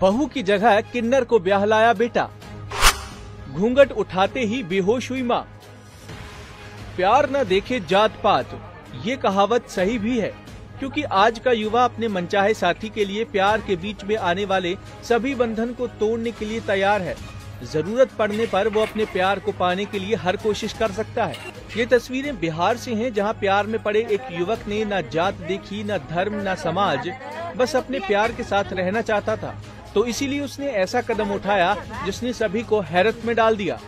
बहू की जगह किन्नर को ब्याह लाया बेटा। घूंघट उठाते ही बेहोश हुई माँ। प्यार न देखे जात पात, ये कहावत सही भी है, क्योंकि आज का युवा अपने मनचाहे साथी के लिए प्यार के बीच में आने वाले सभी बंधन को तोड़ने के लिए तैयार है। ज़रूरत पड़ने पर वो अपने प्यार को पाने के लिए हर कोशिश कर सकता है। ये तस्वीरें बिहार से हैं, जहाँ प्यार में पड़े एक युवक ने न जात देखी, न धर्म, न समाज, बस अपने प्यार के साथ रहना चाहता था। तो इसीलिए उसने ऐसा कदम उठाया जिसने सभी को हैरत में डाल दिया।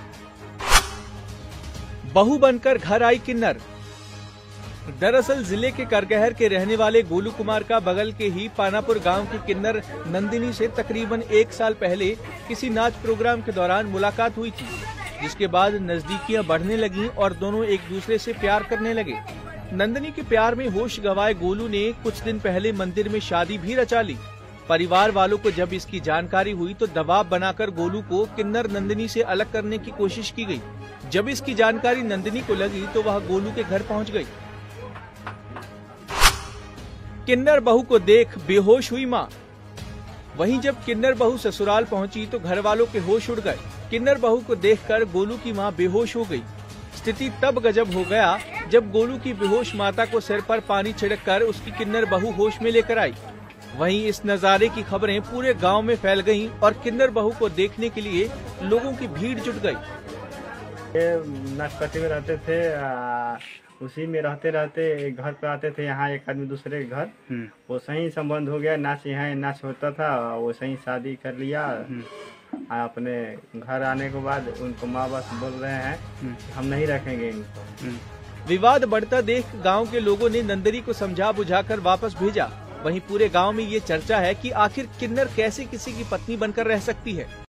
बहू बनकर घर आई किन्नर। दरअसल ज़िले के करगहर के रहने वाले गोलू कुमार का बगल के ही पानापुर गाँव की किन्नर नंदिनी से तकरीबन एक साल पहले किसी नाच प्रोग्राम के दौरान मुलाकात हुई थी, जिसके बाद नजदीकियाँ बढ़ने लगी और दोनों एक दूसरे से प्यार करने लगे। नंदिनी के प्यार में होश गवाए गोलू ने कुछ दिन पहले मंदिर में शादी भी रचा ली। परिवार वालों को जब इसकी जानकारी हुई तो दबाव बनाकर गोलू को किन्नर नंदिनी से अलग करने की कोशिश की गई। जब इसकी जानकारी नंदिनी को लगी तो वह गोलू के घर पहुँच गई। किन्नर बहू को देख बेहोश हुई माँ। वहीं जब किन्नर बहू ससुराल पहुँची तो घर वालों के होश उड़ गए। किन्नर बहू को देखकर गोलू की माँ बेहोश हो गई। स्थिति तब गजब हो गया जब गोलू की बेहोश माता को सिर पर पानी छिड़क कर उसकी किन्नर बहू होश में लेकर आई। वहीं इस नज़ारे की खबरें पूरे गाँव में फैल गईं और किन्नर बहू को देखने के लिए लोगों की भीड़ जुट गई। ये नाशपति में रहते थे आ, उसी में रहते रहते एक घर पे आते थे यहाँ एक आदमी दूसरे के घर। वो सही संबंध हो गया नाच यहाँ नाच होता था वो सही शादी कर लिया। अपने घर आने के बाद उनको माँ बाप बोल रहे हैं हम नहीं रखेंगे इनको। विवाद बढ़ता देख गाँव के लोगों ने नंदरी को समझा बुझाकर वापस भेजा। वहीं पूरे गाँव में ये चर्चा है कि आखिर किन्नर कैसे किसी की पत्नी बनकर रह सकती है।